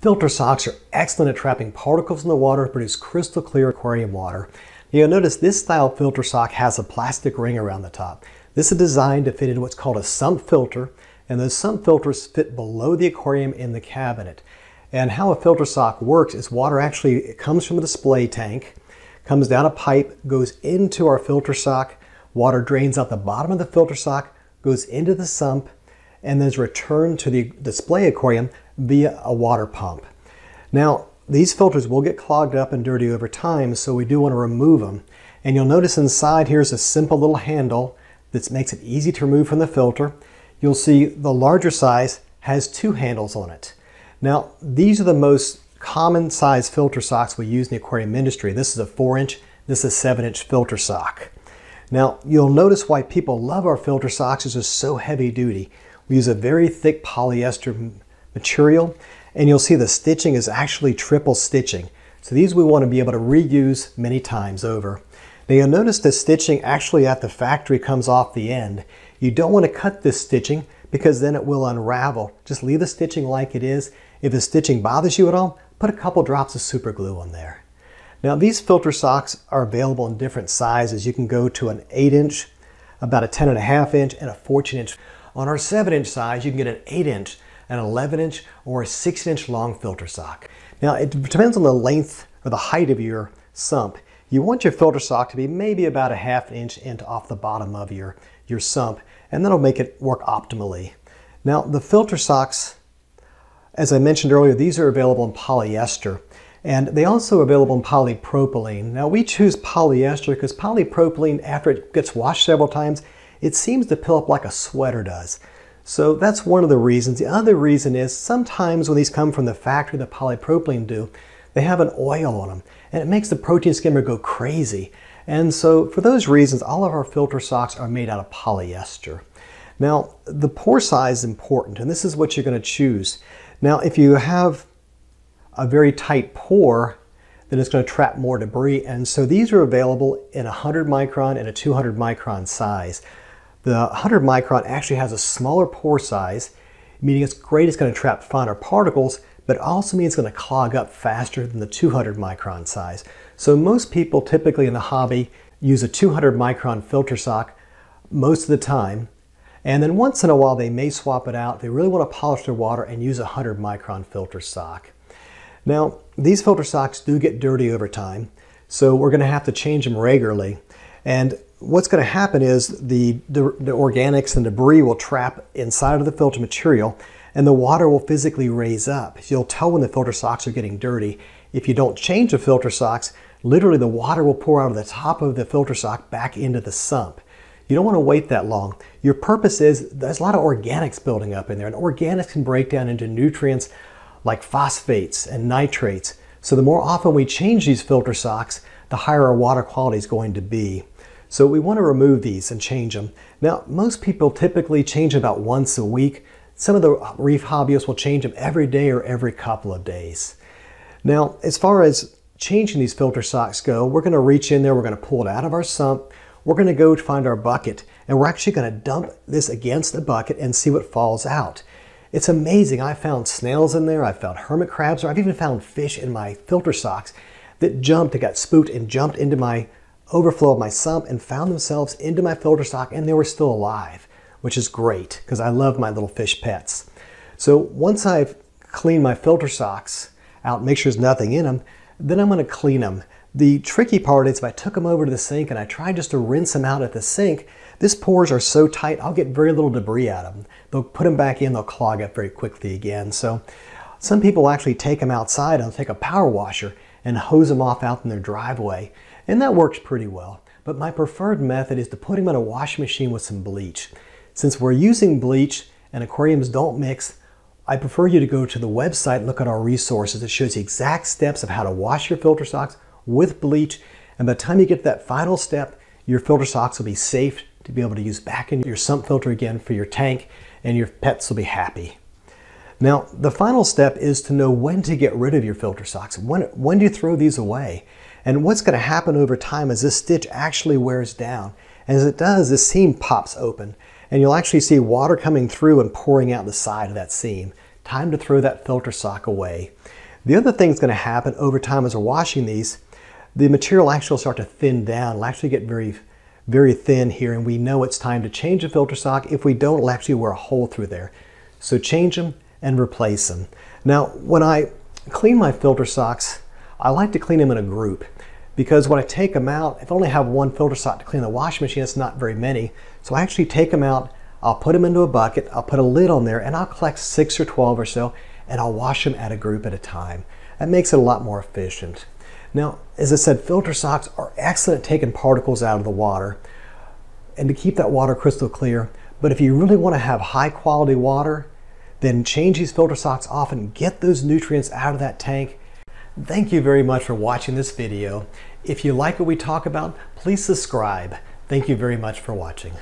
Filter socks are excellent at trapping particles in the water to produce crystal clear aquarium water. You'll notice this style filter sock has a plastic ring around the top. This is designed to fit into what's called a sump filter, and those sump filters fit below the aquarium in the cabinet. And how a filter sock works is water actually comes from the display tank, comes down a pipe, goes into our filter sock, water drains out the bottom of the filter sock, goes into the sump, and then is returned to the display aquarium via a water pump. Now, these filters will get clogged up and dirty over time, so we do want to remove them. And you'll notice inside here's a simple little handle that makes it easy to remove from the filter. You'll see the larger size has two handles on it. Now, these are the most common size filter socks we use in the aquarium industry. This is a 4 inch, this is a 7 inch filter sock. Now, you'll notice why people love our filter socks is they're so heavy duty. We use a very thick polyester material, and you'll see the stitching is actually triple stitching. So these we want to be able to reuse many times over. Now you'll notice the stitching actually at the factory comes off the end. You don't want to cut this stitching because then it will unravel. Just leave the stitching like it is. If the stitching bothers you at all, put a couple drops of super glue on there. Now these filter socks are available in different sizes. You can go to an 8 inch, about a 10 and a half inch, and a 14 inch. On our 7 inch size, you can get an 8 inch, an 11 inch, or a 6 inch long filter sock. Now it depends on the length or the height of your sump. You want your filter sock to be maybe about a half inch into off the bottom of your, your sump, and that'll make it work optimally. Now the filter socks as I mentioned earlier, these are available in polyester. And they also available in polypropylene. Now we choose polyester because polypropylene, after it gets washed several times, it seems to pill up like a sweater does. So that's one of the reasons. The other reason is sometimes when these come from the factory, the polypropylene do, they have an oil on them and it makes the protein skimmer go crazy. And so for those reasons, all of our filter socks are made out of polyester. Now, the pore size is important, and this is what you're going to choose. Now, if you have a very tight pore, then it's going to trap more debris. And so these are available in a 100 micron and a 200 micron size. The 100 micron actually has a smaller pore size, meaning it's great, it's going to trap finer particles, but also means it's going to clog up faster than the 200 micron size. So most people typically in the hobby use a 200 micron filter sock most of the time. And then once in a while they may swap it out. They really want to polish their water and use a 100 micron filter sock. Now, these filter socks do get dirty over time, so we're going to have to change them regularly. And what's going to happen is the, the, the, organics and debris will trap inside of the filter material and the water will physically raise up. You'll tell when the filter socks are getting dirty. If you don't change the filter socks, literally the water will pour out of the top of the filter sock back into the sump. You don't want to wait that long. Your purpose is there's a lot of organics building up in there, and organics can break down into nutrients like phosphates and nitrates. So the more often we change these filter socks, the higher our water quality is going to be. So we want to remove these and change them. Now, most people typically change about once a week. Some of the reef hobbyists will change them every day or every couple of days. Now, as far as changing these filter socks go, we're going to reach in there, we're going to pull it out of our sump, we're going to go to find our bucket, and we're actually going to dump this against the bucket and see what falls out. It's amazing. I found snails in there, I found hermit crabs, or I've even found fish in my filter socks that jumped, that got spooked and jumped into my overflow of my sump and found themselves into my filter sock and they were still alive, which is great because I love my little fish pets. So once I've cleaned my filter socks out, make sure there's nothing in them, then I'm going to clean them. The tricky part is if I took them over to the sink and I tried just to rinse them out at the sink, these pores are so tight, I'll get very little debris out of them. They'll put them back in, they'll clog up very quickly again. So some people actually take them outside and take a power washer and hose them off out in their driveway. And that works pretty well. But my preferred method is to put them in a washing machine with some bleach. Since we're using bleach and aquariums don't mix, I prefer you to go to the website and look at our resources. It shows the exact steps of how to wash your filter socks, with bleach. And by the time you get to that final step, your filter socks will be safe to be able to use back in your sump filter again for your tank and your pets will be happy. Now, the final step is to know when to get rid of your filter socks. When, when do you throw these away? And what's going to happen over time as this stitch actually wears down. As it does, this seam pops open and you'll actually see water coming through and pouring out the side of that seam. time to throw that filter sock away. The other thing that's going to happen over time as we're washing these, the material actually will start to thin down. It'll actually get very, very thin here and we know it's time to change the filter sock. If we don't, it'll actually wear a hole through there. So change them and replace them. Now, when I clean my filter socks, I like to clean them in a group because when I take them out, if I only have one filter sock to clean the washing machine, it's not very many. So I actually take them out, I'll put them into a bucket, I'll put a lid on there, and I'll collect six or 12 or so, and I'll wash them at a group at a time. That makes it a lot more efficient. Now, as I said, filter socks are excellent at taking particles out of the water and to keep that water crystal clear. But if you really want to have high quality water, then change these filter socks often, and get those nutrients out of that tank. Thank you very much for watching this video. If you like what we talk about, please subscribe. Thank you very much for watching.